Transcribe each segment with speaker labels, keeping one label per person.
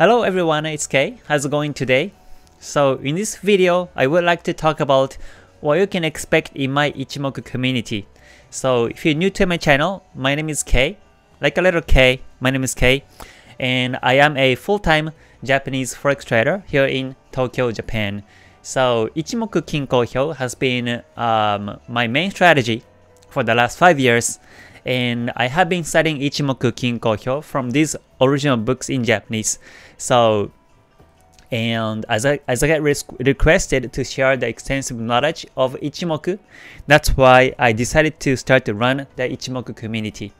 Speaker 1: Hello everyone, it's Kei. How's it going today? So in this video, I would like to talk about what you can expect in my Ichimoku community. So if you're new to my channel, my name is Kei. Like a little K, my name is Kei. And I am a full-time Japanese forex trader here in Tokyo, Japan. So Ichimoku Kinko Hyo has been um, my main strategy for the last 5 years and I have been studying Ichimoku Kinko Hyo from these original books in Japanese. So, and as I, as I get requested to share the extensive knowledge of Ichimoku, that's why I decided to start to run the Ichimoku community.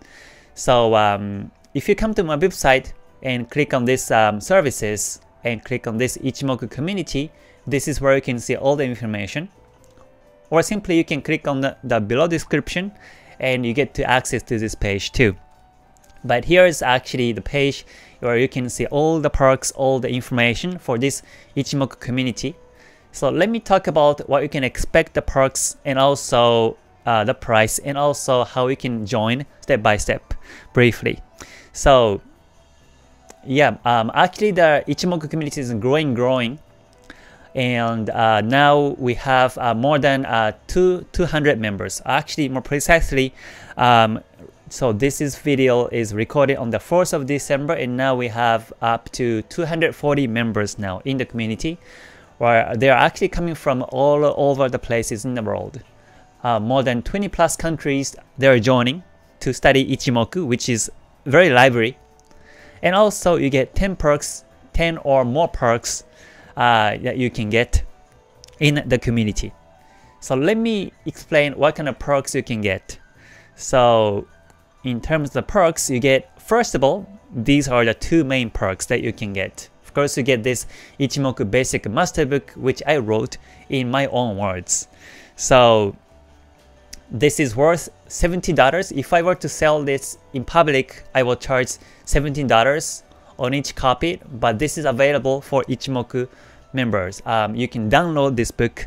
Speaker 1: So um, if you come to my website and click on this um, services and click on this Ichimoku community, this is where you can see all the information. Or simply you can click on the, the below description and you get to access to this page too. But here is actually the page where you can see all the perks, all the information for this Ichimoku community. So let me talk about what you can expect the perks and also uh, the price and also how you can join step by step briefly. So yeah, um, actually the Ichimoku community is growing, growing and uh, now we have uh, more than uh, two 200 members actually more precisely um, so this is video is recorded on the 4th of December and now we have up to 240 members now in the community where they are actually coming from all over the places in the world uh, more than 20 plus countries they are joining to study Ichimoku which is very lively and also you get 10 perks 10 or more perks uh, that you can get in the community. So let me explain what kind of perks you can get. So in terms of the perks, you get, first of all, these are the two main perks that you can get. Of course, you get this Ichimoku Basic Master Book, which I wrote in my own words. So this is worth $70. If I were to sell this in public, I will charge $17 on each copy, but this is available for Ichimoku members. Um, you can download this book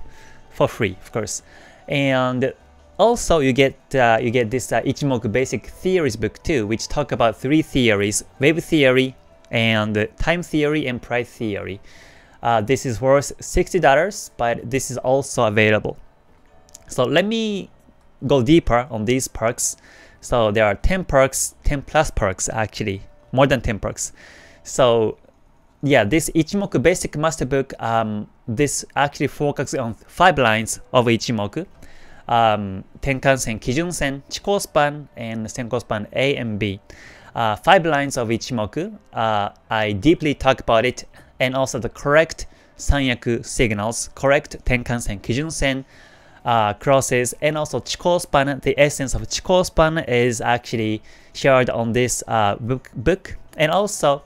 Speaker 1: for free, of course. And also you get uh, you get this uh, Ichimoku Basic Theories book too, which talk about three theories, wave theory, and time theory and price theory. Uh, this is worth $60, but this is also available. So let me go deeper on these perks. So there are 10 perks, 10 plus perks actually, more than 10 perks. So yeah, this Ichimoku Basic Master Book, um, this actually focuses on five lines of Ichimoku. Um, Tenkan-sen, Kijun-sen, Chikou-span, and Senkou-span A and B. Uh, five lines of Ichimoku. Uh, I deeply talk about it and also the correct Sanyaku signals, correct Tenkan-sen, Kijun-sen uh, crosses, and also Chikou-span. The essence of Chikou-span is actually shared on this uh, book, book. And also,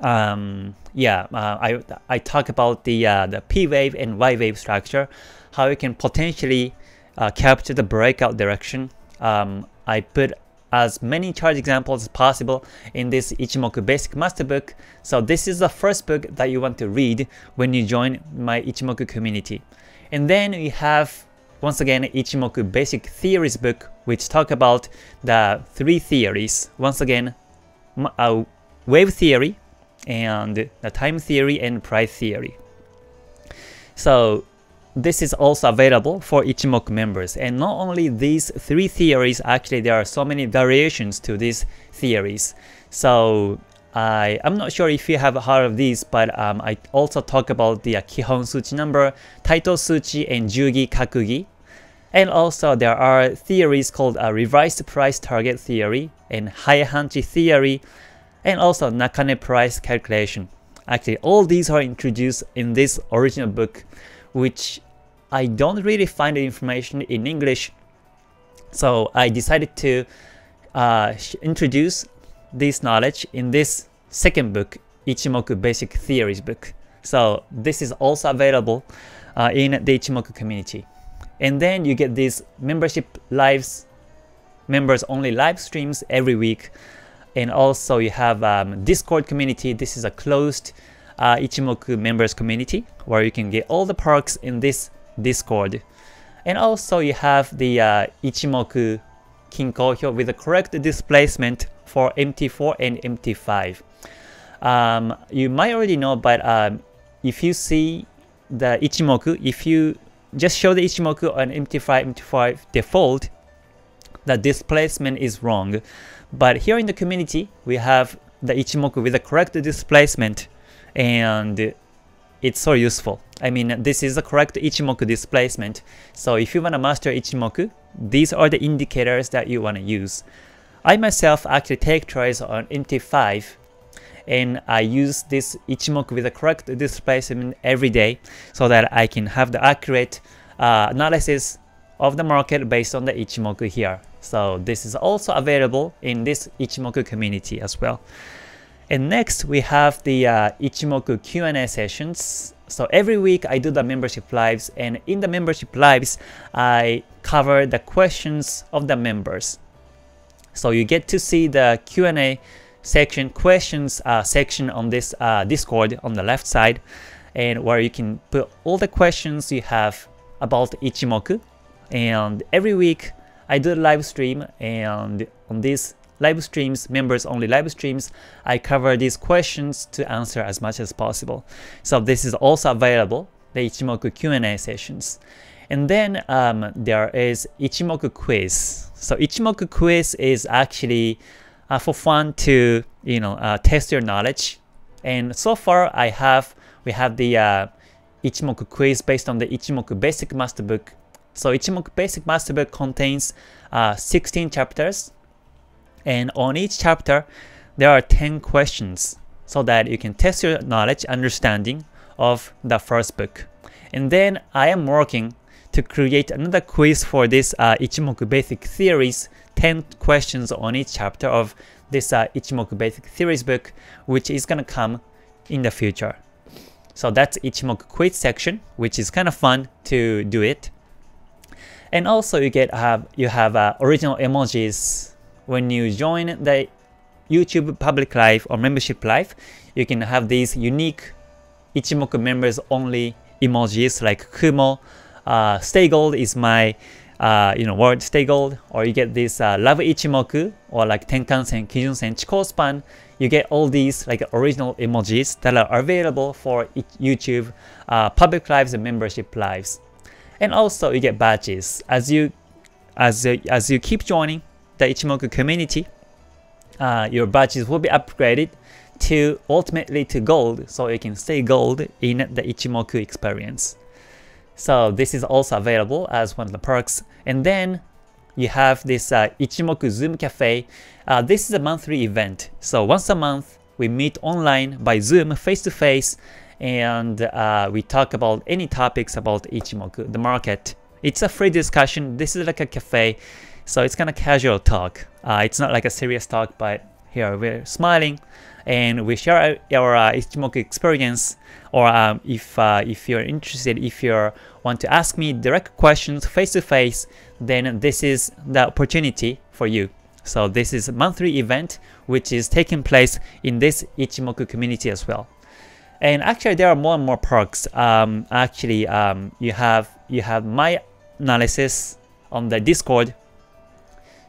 Speaker 1: um, yeah, uh, I I talk about the uh, the P wave and Y wave structure, how you can potentially uh, capture the breakout direction. Um, I put as many chart examples as possible in this Ichimoku Basic Master Book. So this is the first book that you want to read when you join my Ichimoku community. And then we have once again Ichimoku Basic Theories book which talk about the three theories. Once again, uh, wave theory, and the time theory and price theory. So this is also available for Ichimoku members. And not only these three theories, actually there are so many variations to these theories. So I, I'm not sure if you have heard of these, but um, I also talk about the uh, Kihon Suchi number, Taito Suchi, and Jugi Kakugi. And also there are theories called a revised price target theory and Heihanchi theory and also Nakane price calculation. Actually, all these are introduced in this original book, which I don't really find the information in English. So I decided to uh, introduce this knowledge in this second book, Ichimoku Basic Theories book. So this is also available uh, in the Ichimoku community. And then you get these membership lives, members only live streams every week and also you have um, Discord community. This is a closed uh, Ichimoku members community where you can get all the perks in this Discord. And also you have the uh, Ichimoku Kinko with the correct displacement for MT4 and MT5. um, you might already know, but um, if you see the Ichimoku, if you just show the Ichimoku on MT5, MT5 default, the displacement is wrong. But here in the community, we have the Ichimoku with the correct displacement and it's so useful. I mean, this is the correct Ichimoku displacement. So if you want to master Ichimoku, these are the indicators that you want to use. I myself actually take trades on MT5 and I use this Ichimoku with the correct displacement every day so that I can have the accurate uh, analysis of the market based on the Ichimoku here. So this is also available in this Ichimoku community as well. And next we have the uh, Ichimoku Q&A sessions. So every week I do the membership lives and in the membership lives I cover the questions of the members. So you get to see the Q&A section, questions uh, section on this uh, Discord on the left side and where you can put all the questions you have about Ichimoku and every week I do a live stream and on these live streams, members only live streams, I cover these questions to answer as much as possible. So this is also available, the Ichimoku Q&A sessions. And then um, there is Ichimoku quiz. So Ichimoku quiz is actually uh, for fun to you know uh, test your knowledge. And so far I have we have the uh, Ichimoku quiz based on the Ichimoku Basic Master Book. So Ichimoku Basic Master Book contains uh, 16 chapters, and on each chapter there are 10 questions so that you can test your knowledge understanding of the first book. And then I am working to create another quiz for this uh, Ichimoku Basic Theories 10 questions on each chapter of this uh, Ichimoku Basic Theories book, which is gonna come in the future. So that's Ichimoku quiz section, which is kind of fun to do it. And also you get have you have uh, original emojis when you join the YouTube public live or membership live. You can have these unique Ichimoku members only emojis like Kumo. Uh, Stay Gold is my uh, you know, word stay gold, or you get this uh, love ichimoku, or like Tenkan-sen, Kijun-sen, Chikou you get all these like original emojis that are available for YouTube uh, public lives and membership lives. And also you get badges as you as as you keep joining the Ichimoku community. Uh, your badges will be upgraded to ultimately to gold, so you can stay gold in the Ichimoku experience. So this is also available as one of the perks. And then you have this uh, Ichimoku Zoom Cafe. Uh, this is a monthly event. So once a month, we meet online by Zoom face to face and uh, we talk about any topics about Ichimoku, the market. It's a free discussion. This is like a cafe. So it's kind of casual talk. Uh, it's not like a serious talk, but here we're smiling and we share our, uh, Ichimoku experience or um, if uh, if you're interested, if you want to ask me direct questions face to face, then this is the opportunity for you. So this is a monthly event which is taking place in this Ichimoku community as well. And actually there are more and more perks. Um, actually um, you have you have my analysis on the Discord.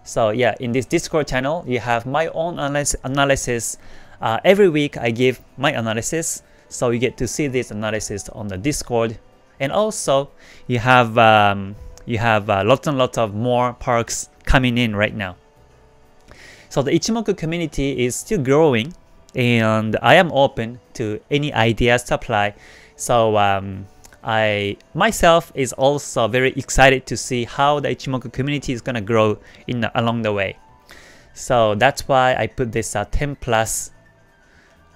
Speaker 1: So yeah, in this Discord channel, you have my own analysis. Uh, every week I give my analysis so you get to see this analysis on the Discord. And also, you have um, you have uh, lots and lots of more perks coming in right now. So the Ichimoku community is still growing, and I am open to any ideas to apply. So um, I myself is also very excited to see how the Ichimoku community is gonna grow in the, along the way. So that's why I put this uh, 10 plus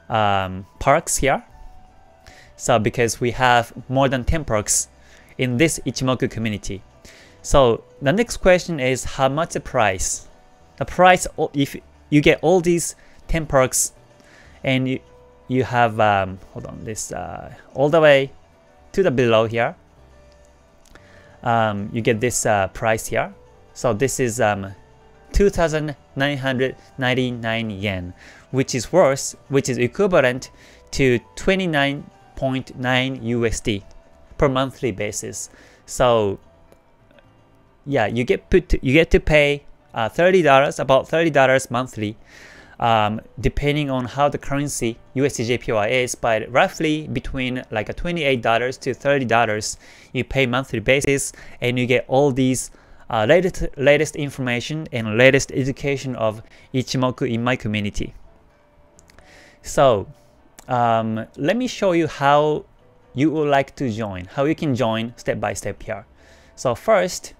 Speaker 1: um, parks here so because we have more than 10 perks in this Ichimoku community. So the next question is how much the price? The price if you get all these 10 perks and you, you have um, hold on this uh, all the way to the below here um, you get this uh, price here so this is um, 2999 yen which is worse which is equivalent to 29.9 USD per monthly basis. So yeah, you get put to, you get to pay uh, $30 about $30 monthly um, depending on how the currency USDJPY is, but roughly between like a $28 to $30 you pay monthly basis and you get all these uh, latest, latest information and latest education of Ichimoku in my community. So um, let me show you how you would like to join, how you can join step by step here. So first,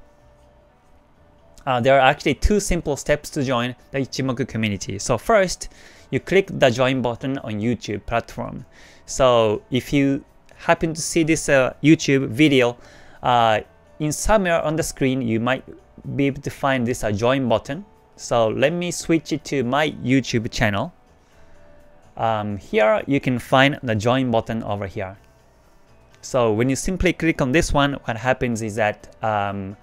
Speaker 1: uh, there are actually two simple steps to join the Ichimoku community. So first, you click the join button on YouTube platform. So if you happen to see this uh, YouTube video, uh, in somewhere on the screen, you might be able to find this uh, join button. So let me switch it to my YouTube channel. Um, here you can find the join button over here. So when you simply click on this one, what happens is that um,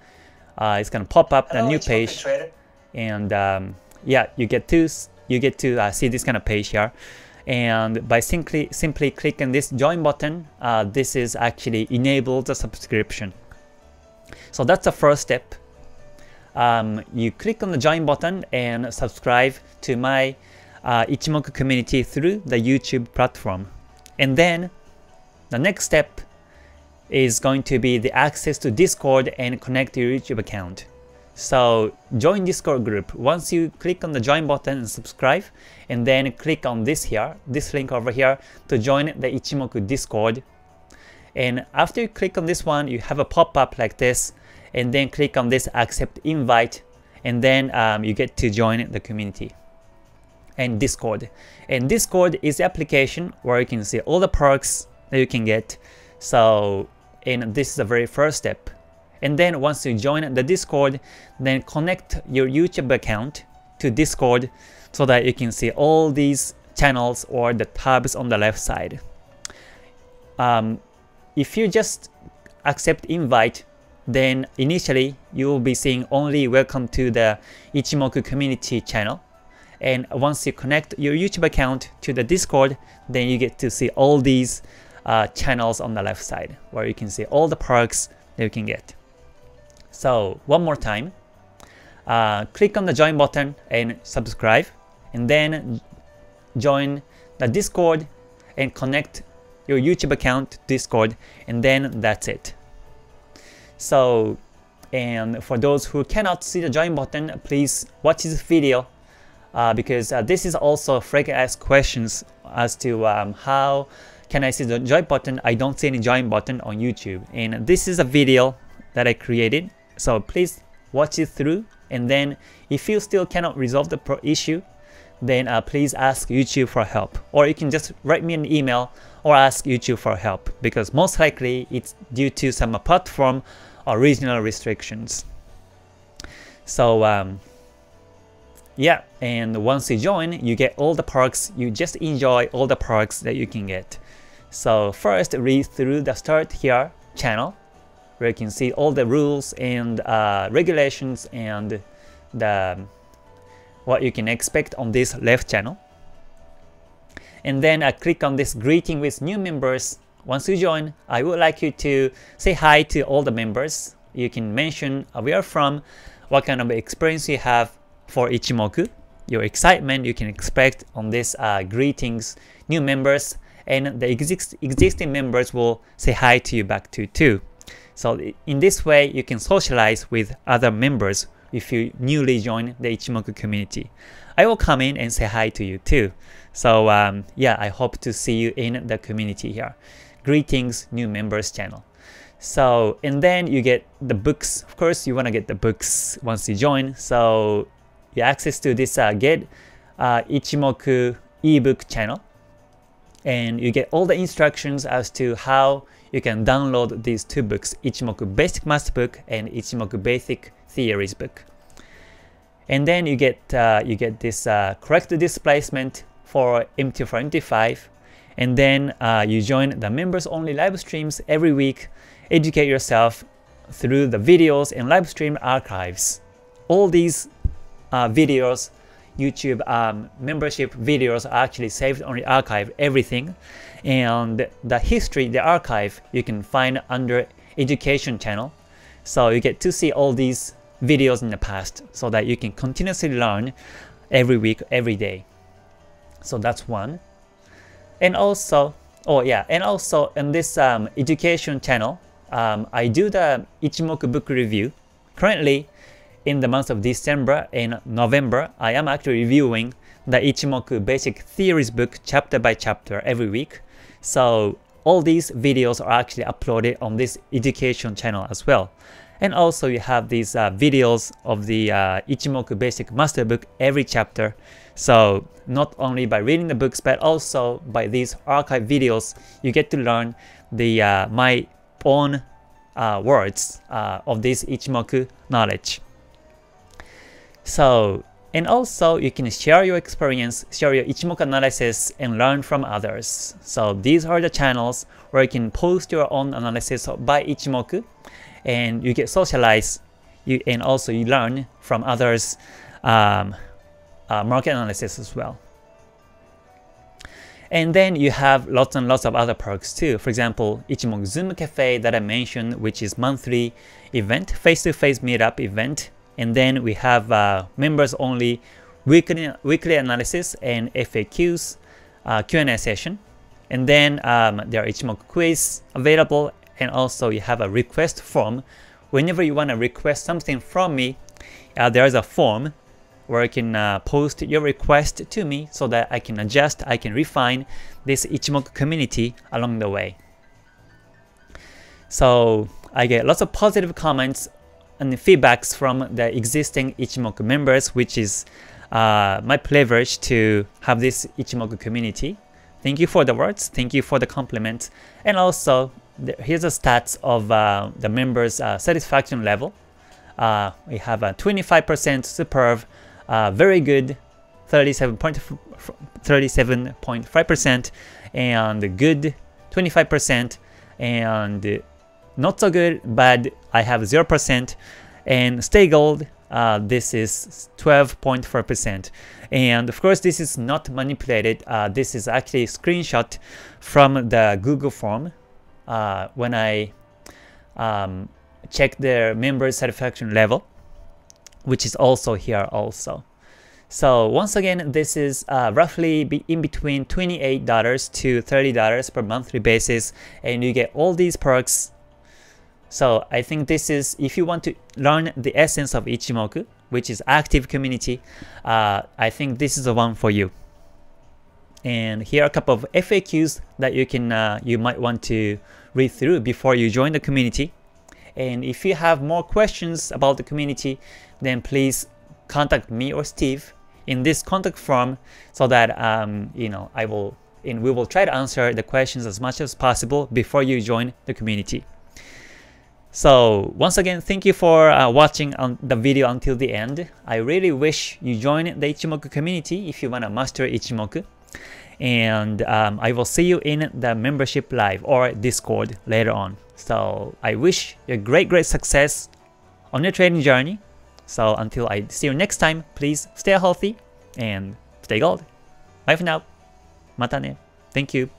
Speaker 1: uh, it's gonna pop up Hello, a new page, and um, yeah, you get to you get to uh, see this kind of page here. And by simply simply clicking this join button, uh, this is actually enable the subscription. So that's the first step. Um, you click on the join button and subscribe to my uh, Ichimoku community through the YouTube platform. And then the next step is going to be the access to Discord and connect your YouTube account. So join Discord group. Once you click on the join button and subscribe, and then click on this here, this link over here to join the Ichimoku Discord. And after you click on this one, you have a pop-up like this, and then click on this accept invite, and then um, you get to join the community and Discord. And Discord is the application where you can see all the perks that you can get. So and this is the very first step. And then once you join the Discord, then connect your YouTube account to Discord so that you can see all these channels or the tabs on the left side. Um, if you just accept invite, then initially you will be seeing only welcome to the Ichimoku community channel. And once you connect your YouTube account to the Discord, then you get to see all these uh, channels on the left side where you can see all the perks that you can get. So one more time, uh, click on the join button and subscribe and then join the Discord and connect your YouTube account to Discord and then that's it. So and for those who cannot see the join button, please watch this video uh, because uh, this is also frequently asked questions as to um, how can I see the join button? I don't see any join button on YouTube. And this is a video that I created. So please watch it through. And then if you still cannot resolve the issue, then uh, please ask YouTube for help. Or you can just write me an email or ask YouTube for help because most likely it's due to some platform or regional restrictions. So um, yeah, and once you join, you get all the perks. You just enjoy all the perks that you can get. So first read through the start here channel where you can see all the rules and uh, regulations and the what you can expect on this left channel. And then I click on this greeting with new members. Once you join, I would like you to say hi to all the members. You can mention where you're from, what kind of experience you have for Ichimoku, your excitement you can expect on this uh, greetings, new members, and the exist existing members will say hi to you back to too. So in this way, you can socialize with other members if you newly join the Ichimoku community. I will come in and say hi to you too. So um, yeah, I hope to see you in the community here. Greetings, new members channel. So, and then you get the books. Of course, you want to get the books once you join. So you access to this uh, Get uh, Ichimoku ebook channel and you get all the instructions as to how you can download these two books, Ichimoku Basic Math Book and Ichimoku Basic Theories book. And then you get uh, you get this uh, correct displacement for MT4 MT5, and then uh, you join the members only live streams every week. Educate yourself through the videos and live stream archives. All these uh, videos YouTube um, membership videos are actually saved on the archive, everything. And the history, the archive, you can find under education channel. So you get to see all these videos in the past so that you can continuously learn every week, every day. So that's one. And also, oh yeah, and also in this um, education channel, um, I do the Ichimoku book review. Currently, in the month of December and November, I am actually reviewing the Ichimoku Basic Theories book chapter by chapter every week. So all these videos are actually uploaded on this education channel as well. And also you have these uh, videos of the uh, Ichimoku Basic Master Book every chapter. So not only by reading the books, but also by these archive videos, you get to learn the uh, my own uh, words uh, of this Ichimoku knowledge. So, and also you can share your experience, share your Ichimoku analysis, and learn from others. So these are the channels where you can post your own analysis by Ichimoku, and you get socialized, you, and also you learn from others' um, uh, market analysis as well. And then you have lots and lots of other perks too. For example, Ichimoku Zoom Cafe that I mentioned, which is monthly event, face-to-face -face meetup event and then we have uh, members only weekly, weekly analysis and FAQs uh, Q&A session. And then um, there are Ichimoku quiz available and also you have a request form. Whenever you want to request something from me, uh, there is a form where you can uh, post your request to me so that I can adjust, I can refine this Ichimoku community along the way. So I get lots of positive comments and feedbacks from the existing Ichimoku members, which is uh, my privilege to have this Ichimoku community. Thank you for the words, thank you for the compliment, and also the, here's the stats of uh, the members' uh, satisfaction level. Uh, we have a 25% superb, uh, very good, 37.5%, and good 25%, and not so good, but I have 0%, and stay gold, uh, this is 12.4%. And of course, this is not manipulated. Uh, this is actually a screenshot from the Google form uh, when I um, check their member satisfaction level, which is also here also. So once again, this is uh, roughly be in between $28 to $30 per monthly basis, and you get all these perks so I think this is, if you want to learn the essence of Ichimoku, which is active community, uh, I think this is the one for you. And here are a couple of FAQs that you can, uh, you might want to read through before you join the community. And if you have more questions about the community, then please contact me or Steve in this contact form so that um, you know I will and we will try to answer the questions as much as possible before you join the community. So once again, thank you for uh, watching the video until the end. I really wish you join the Ichimoku community if you want to master Ichimoku. And um, I will see you in the membership live or Discord later on. So I wish you great, great success on your trading journey. So until I see you next time, please stay healthy and stay gold. Bye for now. Mata ne. Thank you.